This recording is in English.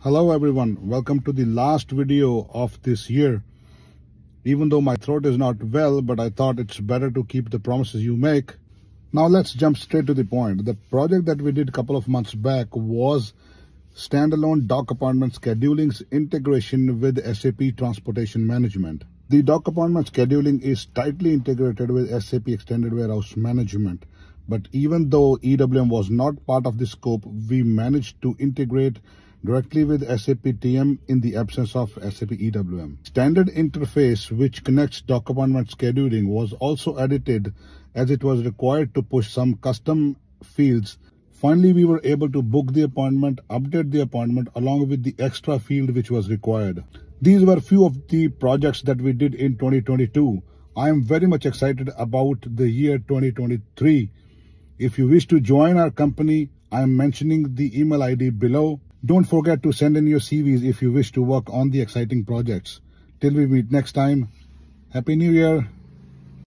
Hello everyone, welcome to the last video of this year. Even though my throat is not well, but I thought it's better to keep the promises you make. Now let's jump straight to the point. The project that we did a couple of months back was standalone dock appointment scheduling's integration with SAP Transportation Management. The dock appointment scheduling is tightly integrated with SAP Extended Warehouse Management. But even though EWM was not part of the scope, we managed to integrate directly with SAP TM in the absence of SAP EWM. Standard interface which connects dock appointment scheduling was also edited as it was required to push some custom fields. Finally, we were able to book the appointment, update the appointment along with the extra field which was required. These were few of the projects that we did in 2022. I am very much excited about the year 2023. If you wish to join our company, I am mentioning the email ID below don't forget to send in your CVs if you wish to work on the exciting projects. Till we meet next time, Happy New Year!